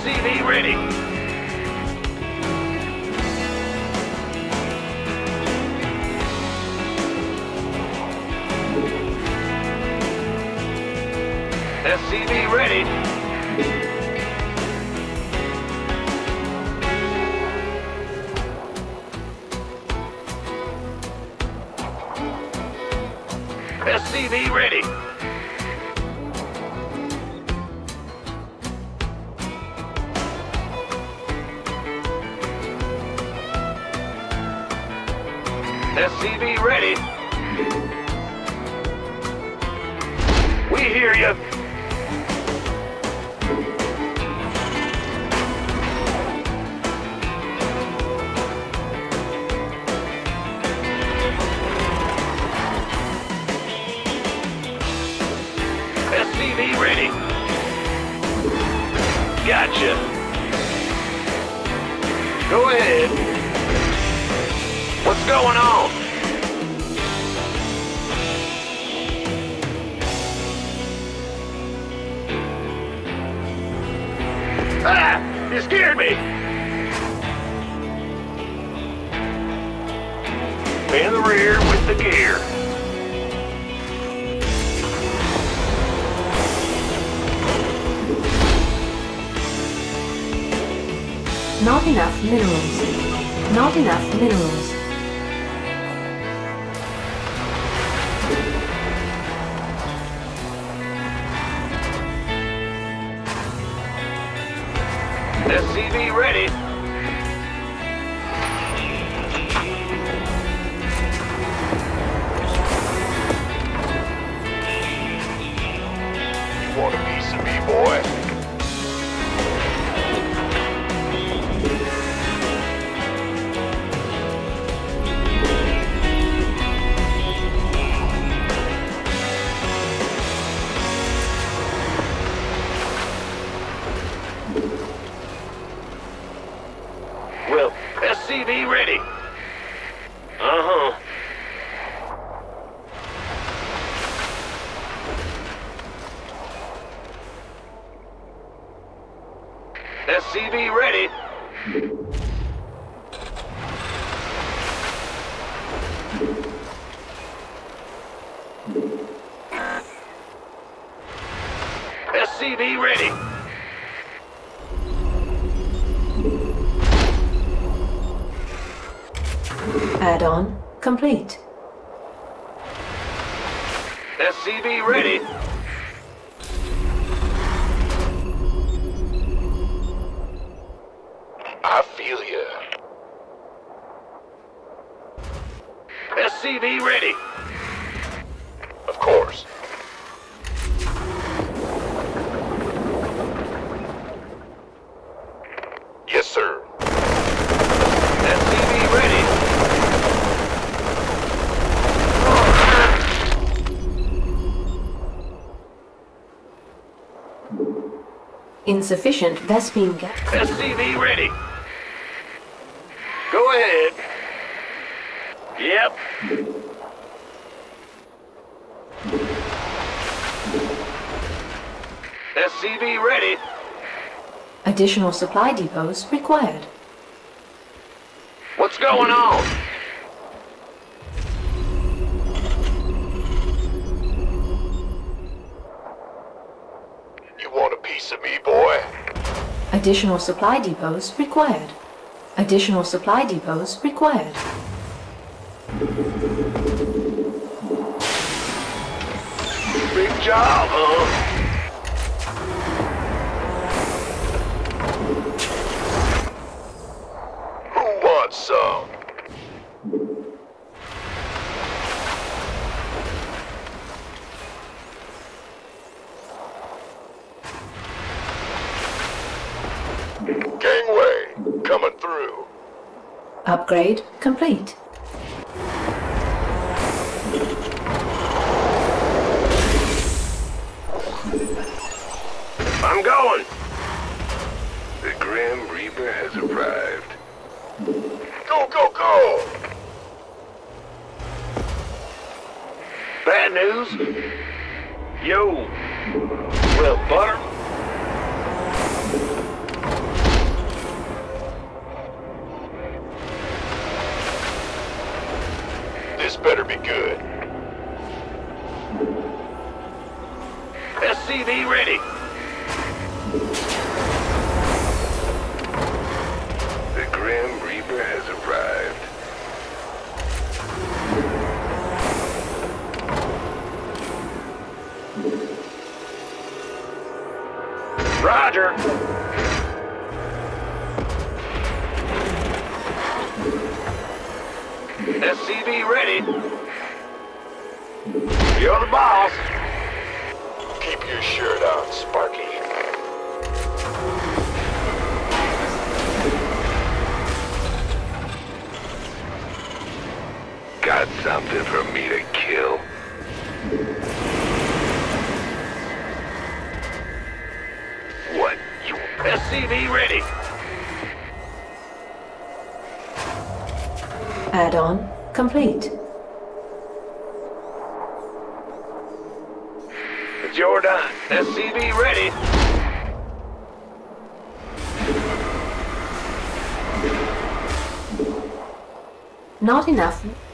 SCV ready. SCV ready. SCV ready. SCV ready. We hear you. SCV ready. Gotcha. Go ahead. What's going on? Ah! You scared me! In the rear with the gear. Not enough minerals. Not enough minerals. SCV ready. You want a piece of me, boy? SCV ready. SCV ready. Add-on complete. SCV ready. SCV ready. Of course. Yes, sir. SCV ready. Insufficient Vespene gas. SCV ready. Go ahead. Yep. SCV ready. Additional supply depots required. What's going on? You want a piece of me, boy? Additional supply depots required. Additional supply depots required. Job, huh? Who wants some? Gangway, coming through. Upgrade complete. I'm going! The Grim Reaper has arrived. Go, go, go! Bad news? Yo! Well, butter? This better be good. SCV ready! Grim Reaper has arrived. Roger. SCV ready. You're the boss. Keep your shirt on, Sparky. Got something for me to kill? What, you SCV ready. Add-on complete. Jordan, SCV ready. Not enough.